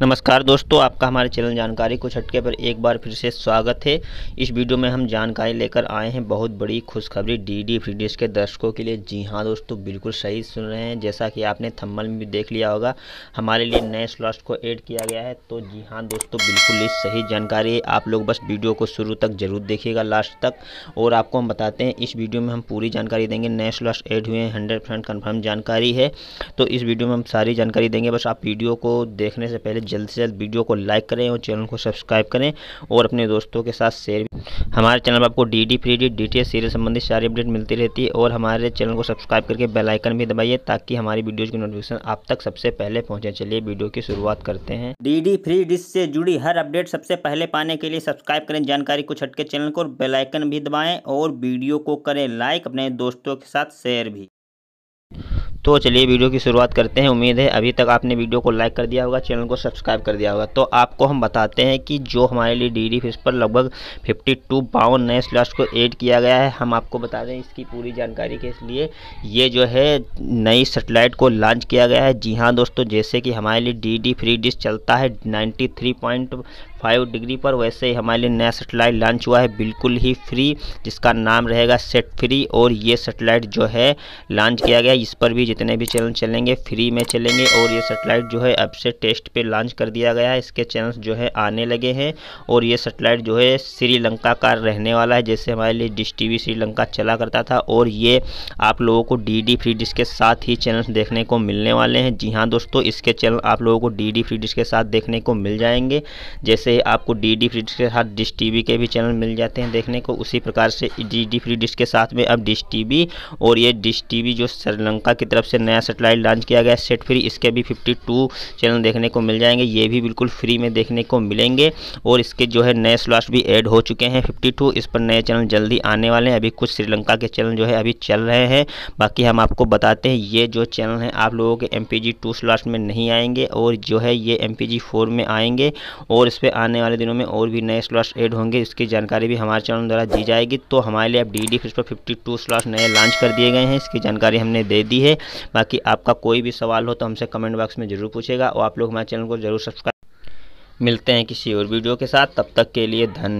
नमस्कार दोस्तों, आपका हमारे चैनल जानकारी कुछ हटके पर एक बार फिर से स्वागत है। इस वीडियो में हम जानकारी लेकर आए हैं बहुत बड़ी खुशखबरी डी डी फ्री डिश के दर्शकों के लिए। जी हाँ दोस्तों, बिल्कुल सही सुन रहे हैं। जैसा कि आपने थम्बल में भी देख लिया होगा, हमारे लिए नए स्लॉट्स को ऐड किया गया है। तो जी हाँ दोस्तों, बिल्कुल इस सही जानकारी है। आप लोग बस वीडियो को शुरू तक ज़रूर देखिएगा, लास्ट तक। और आपको हम बताते हैं, इस वीडियो में हम पूरी जानकारी देंगे। नए स्लॉट्स ऐड हुए हैं, हंड्रेड परसेंट कन्फर्म जानकारी है। तो इस वीडियो में हम सारी जानकारी देंगे। बस आप वीडियो को देखने से पहले जल्द से जल्द वीडियो को लाइक करें और चैनल को सब्सक्राइब करें और अपने दोस्तों के साथ शेयर हमारे चैनल पर आपको D D free D D T serial संबंधित सारी अपडेट मिलती रहती है और हमारे चैनल को सब्सक्राइब करके बेल आइकन भी दबाइए ताकि हमारी वीडियोज़ की नोटिफिकेशन आप तक सबसे पहले पहुँचे। चलिए वीडियो की शुरुआत करते हैं। डी डी फ्री डिश से जुड़ी हर अपडेट सबसे पहले पाने के लिए सब्सक्राइब करें, जानकारी को छटके चैनल को बेलाइकन भी दबाएँ और वीडियो को करें लाइक अपने दोस्तों के साथ शेयर भी। तो चलिए वीडियो की शुरुआत करते हैं। उम्मीद है अभी तक आपने वीडियो को लाइक कर दिया होगा, चैनल को सब्सक्राइब कर दिया होगा। तो आपको हम बताते हैं कि जो हमारे लिए डी डी पर लगभग 52 बावन नए स्लॉट्स को ऐड किया गया है। हम आपको बता दें इसकी पूरी जानकारी के इसलिए ये जो है नई सेटेलाइट को लॉन्च किया गया है। जी हाँ दोस्तों, जैसे कि हमारे लिए डी डी फ्री डिश चलता है नाइन्टी फाइव डिग्री पर, वैसे ही हमारे लिए नया सेटेलाइट लॉन्च हुआ है। बिल्कुल ही फ्री जिसका नाम रहेगा सेट फ्री और ये सेटेलाइट जो है लॉन्च किया गया इस पर भी जितने भी चैनल चलेंगे, फ्री में चलेंगे और ये सेटेलाइट जो है अब से टेस्ट पे लॉन्च कर दिया गया है। इसके चैनल्स जो है आने लगे हैं और ये सेटेलाइट जो है श्रीलंका का रहने वाला है जैसे हमारे लिए डिश टीवी श्रीलंका चला करता था और ये आप लोगों को डी डी फ्री डिश के साथ ही चैनल्स देखने को मिलने वाले हैं। जी हाँ दोस्तों, इसके चैनल आप लोगों को डी डी फ्री डिश के साथ देखने को मिल जाएँगे। जैसे आपको डी डी फ्री डिश के साथ डिश टीवी के भी चैनल मिल जाते हैं देखने को, उसी प्रकार से डी डी फ्री डिश के साथ में अब डिश टीवी और ये डिश टीवी जो श्रीलंका की तरफ़ से नया सेटेलाइट लॉन्च किया गया सेट फ्री इसके भी 52 चैनल देखने को मिल जाएँगे, ये भी बिल्कुल फ्री में देखने को मिलेंगे, और इसके जो है नए स्लॉट्स भी ऐड हो चुके हैं 52 इस पर नए चैनल जल्दी आने वाले हैं, अभी कुछ श्रीलंका के चैनल जो है अभी चल रहे हैं, बाकी हम आपको बताते हैं, ये जो चैनल हैं, आप लोगों के एम पी जी टू में नहीं आएँगे, और जो है ये एम पी जी फोर में आएँगे, और इस पर आने वाले दिनों में और भी नए स्लॉट्स ऐड होंगे, इसकी जानकारी भी हमारे चैनल द्वारा दी जाएगी तो हमारे लिए अब डी डी पर फिफ्टी टू स्लॉट्स नए लॉन्च कर दिए गए हैं, इसकी जानकारी हमने दे दी है बाकी आपका कोई भी सवाल हो तो हमसे कमेंट बॉक्स में ज़रूर पूछेगा और आप लोग हमारे चैनल को ज़रूर सब्सक्राइब मिलते हैं किसी और वीडियो के साथ। तब तक के लिए धन्यवाद।